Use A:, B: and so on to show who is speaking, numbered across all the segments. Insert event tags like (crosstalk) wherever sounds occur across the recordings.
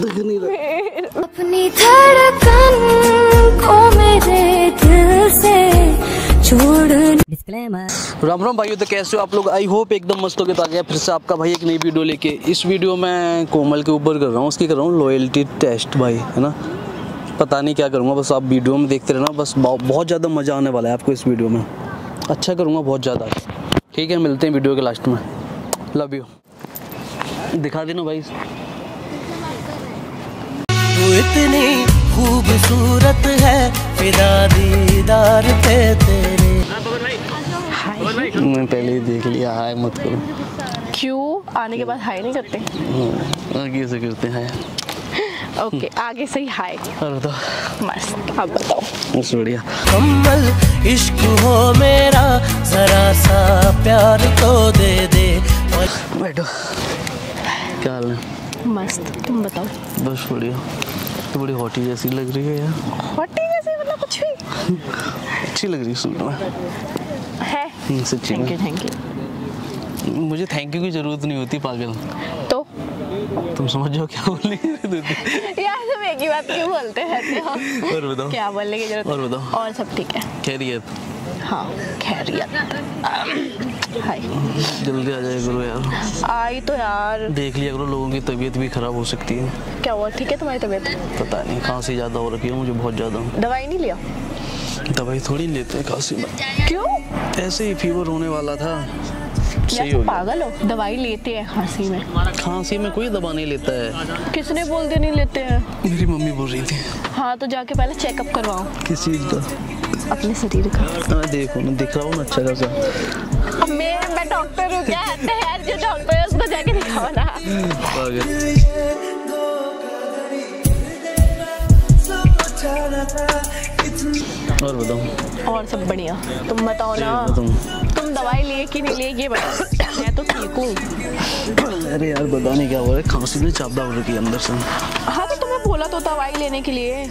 A: अपनी धड़कन को मेरे दिल से राम राम भाइयों तो कैसे हो आप लोग? आई होप एकदम मस्त हो गए तो आ गया फिर से आपका भाई एक नई वीडियो लेके। इस वीडियो में कोमल के ऊपर कर रहा हूँ उसकी कर रहा हूँ लॉयल्टी टेस्ट भाई है ना? पता नहीं क्या करूँगा बस आप वीडियो में देखते रहना। बस बहुत ज़्यादा मज़ा आने वाला है आपको इस वीडियो में। अच्छा करूँगा बहुत ज़्यादा। ठीक है मिलते हैं वीडियो के लास्ट में। लव यू दिखा देना भाई।
B: इतनी खूबसूरत है फिदा दीदार पे तेरे।
A: मैं पहले ही देख लिया हाय मत करो।
C: क्यों? आने के बाद हाय नहीं करते?
A: हाँ, आगे से करते हैं।
C: ओके आगे से ही हाय।
A: और तो
C: मस्त अब बताओ।
A: बस बढ़िया।
B: कम्मल इश्क हो मेरा जरा सा प्यार तो दे दे।
A: बैठो। क्या हाल है?
C: मस्त तुम बताओ।
A: बस बढ़िया। तो बड़ी हॉटी जैसी लग रही है यार।
C: हॉटी जैसी मतलब कुछ भी।
A: अच्छी लग रही है सुनने में।
C: है।
A: हम्म, सच्ची
C: थैंक यू थैंक यू
A: मुझे थैंक यू की ज़रूरत नहीं होती पागल।
C: तो?
A: तुम समझ जाओ क्या बोलने की ज़रूरत दीदी?
C: यार तुम एक ही बात क्यों बोलते रहते हो?
A: और बताओ।
C: क्या बोलने की ज़रूरत?
A: और बताओ।
C: और सब ठीक है।
A: खैरियत।
C: हाँ खैरियत हाय।
A: जल्दी आ जाए करो यार।
C: आई तो यार।
A: देख लिया करो लोगों की तबीयत भी खराब हो सकती है।
C: क्या हुआ? ठीक है तुम्हारी तबीयत?
A: पता नहीं खांसी ज़्यादा हो रखी है मुझे बहुत ज़्यादा।
C: दवाई नहीं लिया?
A: दवाई थोड़ी लेते हैं खांसी में
C: क्यों?
A: ऐसे ही फीवर होने वाला था। सही हो
C: पागल हो। दवाई लेते हैं खांसी में।
A: खांसी में कोई दवा नहीं लेता है।
C: किसने बोल दिया नहीं लेते हैं?
A: मेरी मम्मी बोल रही थी।
C: हाँ तो जाके पहले चेकअप करवाओ।
A: किस चीज़ का?
C: अपने शरीर का।
A: हाँ देखो ना दिख रहा हूँ अच्छा खासा।
C: अब मैं मैं डॉक्टर हूँ क्या? यार जो डॉक्टर है उसको जाके दिखाओ ना।
A: और बताओ।
C: और सब बढ़िया। तुम बताओ ना
A: तुम
C: तुम दवाई लिए कि नहीं लिए ये बताओ। मैं तो ठीक हूँ।
A: अरे यार बता नहीं क्या हो रहा है खांसी में चापदा हो रखी है अंदर से।
C: हाँ तो तुम्हें बोला तो दवाई लेने के लिए।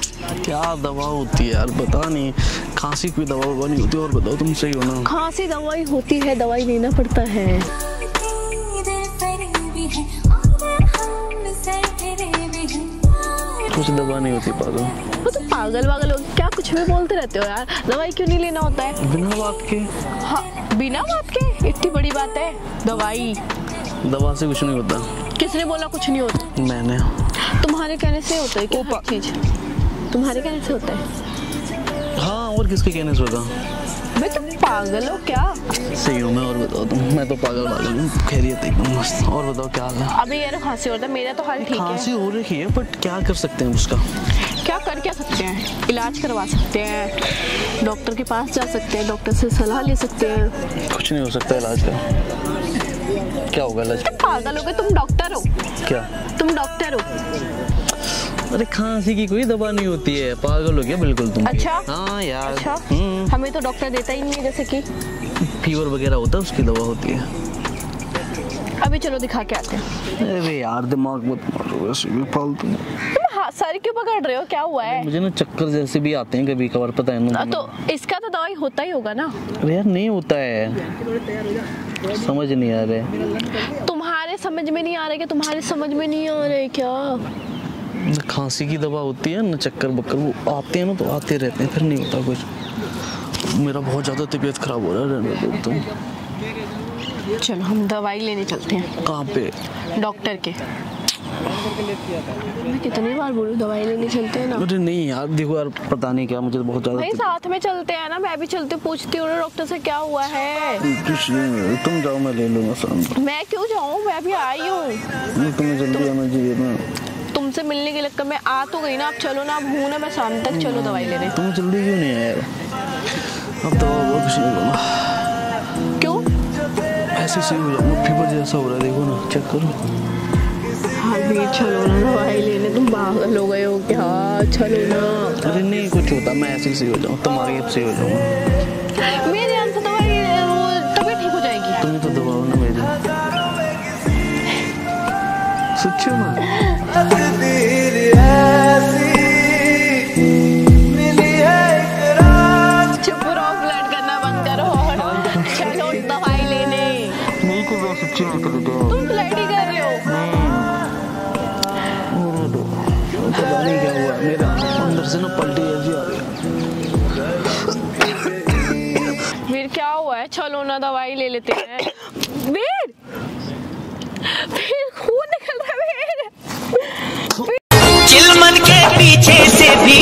A: क्या दवा होती है यार बता नहीं। खांसी कोई दवा ववा नहीं होती और बताओ तुम सही हो ना?
C: खांसी दवाई होती है दवाई लेना पड़ता है।
A: कुछ दवा नहीं होती पागल।
C: वो तो पागल वागल हो क्या कुछ भी बोलते रहते हो यार। दवाई क्यों नहीं लेना होता है?
A: बिना बात के?
C: हाँ बिना बात के? इतनी बड़ी बात है दवाई।
A: दवा से कुछ नहीं होता।
C: किसने बोला कुछ नहीं होता?
A: मैंने।
C: तुम्हारे कहने से होता है क्या चीज़ तुम्हारे कहने से होता हाँ।
A: और किसके कहने से होगा
C: मैं तुम पागल हो क्या?
A: सही हूँ मैं और बताओ तुम। मैं तो पागल पागल हूँ खैरियत एकदम मस्त। और बताओ क्या हाल है?
C: अभी यार खांसी हो रहा मेरा तो हाल ठीक है।
A: खांसी
C: हो
A: रही है बट क्या कर सकते हैं उसका?
C: क्या कर क्या सकते हैं? इलाज करवा सकते हैं डॉक्टर के पास जा सकते हैं डॉक्टर से सलाह ले सकते हैं।
A: कुछ नहीं हो सकता इलाज का। क्या होगा इलाज?
C: पागल हो गए तुम डॉक्टर हो।
A: क्या?
C: तुम डॉक्टर हो।
A: अरे खांसी की कोई दवा नहीं होती है। पागल हो गया बिल्कुल तुम
C: अच्छा?
A: हाँ यार।
C: अच्छा?
A: हम्म,
C: हमें तो डॉक्टर देता ही नहीं है जैसे कि।
A: फीवर वगैरह होता है उसकी दवा होती है।
C: अभी चलो दिखा के आते हैं।
A: अरे यार दिमाग मत मारो वैसे भी फालतू।
C: हाँ सर क्यों पकड़ रहे हो? क्या हुआ है?
A: मुझे ना चक्कर जैसे भी आते हैं कभी कभार पता है ना।
C: हाँ, तो इसका तो दवाई होता ही होगा ना।
A: अरे यार नहीं होता है। समझ नहीं आ रहा
C: तुम्हारे समझ में नहीं आ रहा है क्या तुम्हारे समझ में नहीं आ रहा है क्या?
A: ना खांसी की दवा होती है ना चक्कर बक्कर वो आते हैं ना तो आते रहते हैं फिर नहीं होता कुछ। मेरा बहुत ज़्यादा तबीयत खराब हो रहा है रहने दो तुम
C: चलो हम दवाई लेने चलते हैं।
A: कहाँ पे?
C: डॉक्टर के। मैं कितनी बार बोलूँ दवाई लेने चलते हैं ना?
A: अरे नहीं यार देखो यार पता नहीं क्या मुझे तो बहुत ज़्यादा
C: साथ में चलते हैं ना मैं भी चलती हूँ पूछती हूँ डॉक्टर से क्या हुआ है?
A: कुछ नहीं तुम जाओ मैं ले लूँगा
C: मैं क्यों जाऊँ? मैं भी आई हूँ।
A: तुम्हें जल्दी आना चाहिए ना।
C: तुमसे मिलने के लक्कर में आ तो गई ना अब चलो ना अब हूँ ना मैं शाम तक चलो दवाई लेने।
A: तुम्हें जल्दी क्यों नहीं आया अब दवा ववा कुछ नहीं लूँगा
C: क्यों?
A: ऐसे सही हो जाऊँगा फीवर जैसा हो रहा है देखो ना चेक करो।
C: हाँ भी चलो ना दवाई लेने तुम पागल हो गए हो क्या? चलो ना।
A: अरे नहीं कुछ होता मैं ऐसे ही हो जाऊँ तुम्हारी अब सही हो जाऊँगा।
C: दवाई ले लेते हैं। वीर खून निकल रहा है
B: चिलमन के पीछे से भी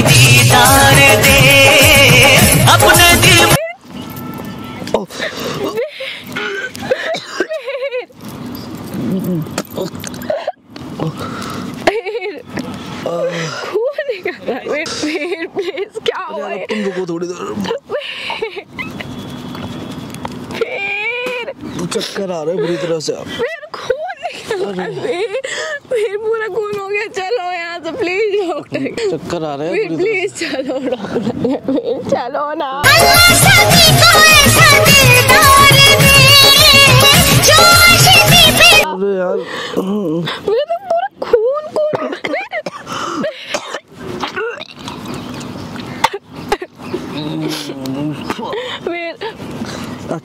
A: चक्कर आ रहे हैं बुरी तरह से आप।
C: वीर खून निकल रहा है वीर वीर पूरा खून हो गया। चलो यहाँ से प्लीज़ डॉक्टर
A: चक्कर आ रहे हैं
C: प्लीज़ चलो डॉक्टर चलो ना।
A: अरे यार हम्म,
C: मेरा तो पूरा खून खून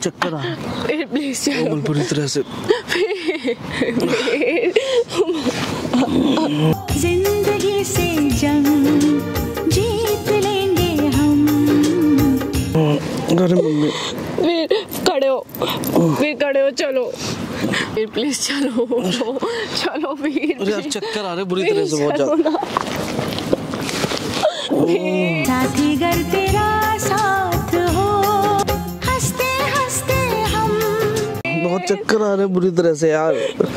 A: चक्कर आ हैं। (laughs)
C: प्लीज़
A: कोमल बुरी तरह से
D: ज़िंदगी से जंग जीत लेंगे हम
A: अरे मम्मी
C: वीर खड़े हो। वीर खड़े हो चलो। वीर प्लीज़ चलो। चलो वीर
A: अरे यार चक्कर आ रहे बुरी तरह से बहुत ज़्यादा।
D: साथी घर तेरा
A: बहुत चक्कर आ रहे बुरी तरह से यार।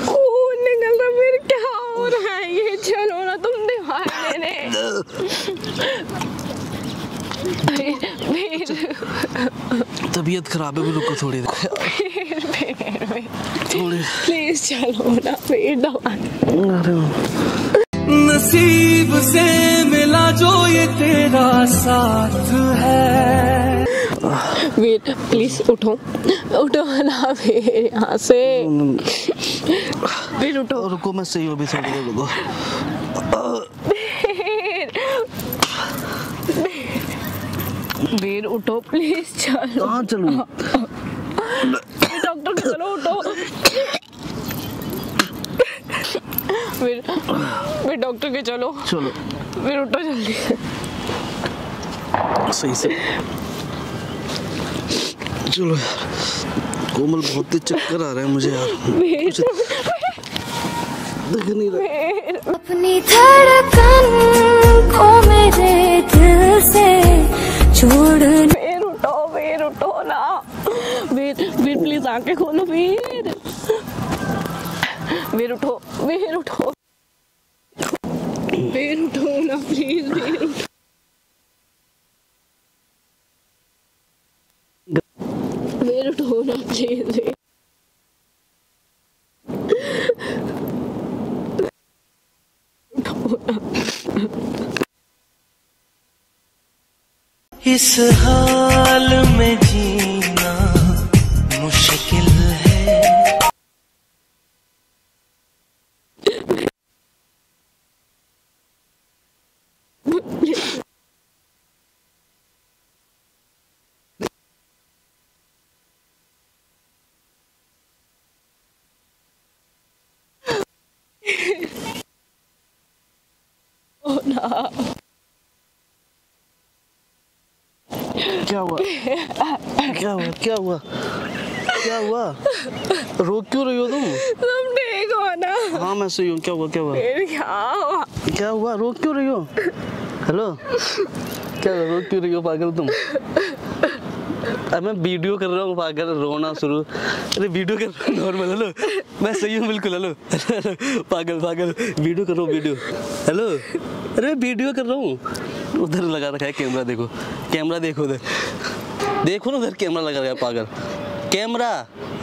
C: खून निकल रहा फिर क्या हो रहा है ये? चलो ना तुम दीवार लेने
A: तबीयत खराब है रुको थोड़ी देर। थोड़ी।
C: प्लीज़ चलो ना दवा
A: अरे
B: नसीब से मिला जो ये तेरा साथ है।
C: वीर प्लीज़ उठो। उठो ना वीर यहाँ से। वीर उठो।
A: रुको मैं सही हूँ थोड़ी देर रुको
C: वीर वीर उठो प्लीज़ चलो।
A: कहाँ चलूँ?
C: डॉक्टर के चलो उठो। वीर वीर डॉक्टर के चलो।
A: चलो।
C: वीर उठो जल्दी।
A: सही से। चलो। यार कोमल बहुत ही चक्कर आ रहे हैं मुझे यार। दिख नहीं रहा।
D: अपनी धड़कन को मेरे दिल से छोड़
C: वीर उठो वीर उठो ना। वीर वीर प्लीज़ आँखें खोलो वीर वीर उठो वीर उठो वीर उठो ना प्लीज़ वीर उठो वीर उठो ना प्लीज़ वीर उठो ना
B: इस हाल में जीना
A: क्या हुआ? क्या हुआ? क्या हुआ? क्या हुआ? रो क्यों रही हो तुम?
C: तुम ठीक हो ना
A: हाँ मैं सही हूँ। क्या हुआ? क्या हुआ?
C: क्या हुआ?
A: क्या हुआ? रो क्यों रही हो? हेलो? क्या रो क्यों रही हो? पागल तुम? मैं वीडियो कर रहा हूँ पागल रोना शुरू। अरे वीडियो कर रहा हूँ नॉर्मल हेलो मैं सही हूँ बिल्कुल हेलो पागल पागल वीडियो कर रहा हूँ वीडियो। हेलो अरे मैं वीडियो कर रहा हूँ। उधर लगा रखा है कैमरा देखो। कैमरा देखो उधर। देखो ना उधर कैमरा लगा रखा है पागल। कैमरा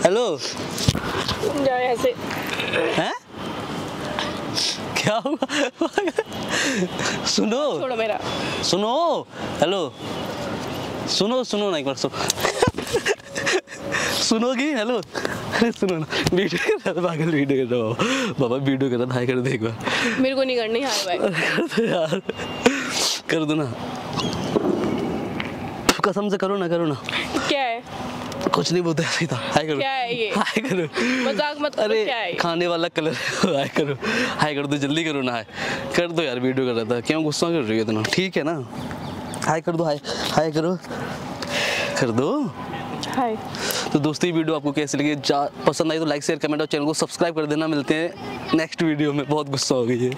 A: हेलो
C: ऐसे
A: हैं? क्या हुआ? सुनो।
C: छोड़ो मेरा।
A: सुनो। हेलो सुनो सुनो ना एक बार सुनो सुनोगी? हेलो अरे सुनो ना। वीडियो कर रहा था पागल वीडियो कर रहा बाबा वीडियो कर रहा था हाय कर दो एक बार।
C: मेरे को नहीं करनी हाय बाय
A: कर दो यार। कर दो ना। कसम से करो ना करो ना।
C: क्या है?
A: कुछ नहीं बोलते ऐसे ही था। हाय करो।
C: क्या है ये?
A: हाय करो।
C: मज़ाक मत
A: अरे
C: क्या है
A: खाने वाला कलर हाय करो। हाय कर दो जल्दी करो ना हाय कर दो यार वीडियो कर रहा था। क्यों गुस्सा कर रही हो इतना? ठीक है ना? हाय कर दो हाय हाय करो. कर दो.
C: हाय
A: तो दोस्तों ये वीडियो आपको कैसी लगी? पसंद आई तो लाइक शेयर कमेंट और चैनल को सब्सक्राइब कर देना. मिलते हैं नेक्स्ट वीडियो में. बहुत गुस्सा हो गई है.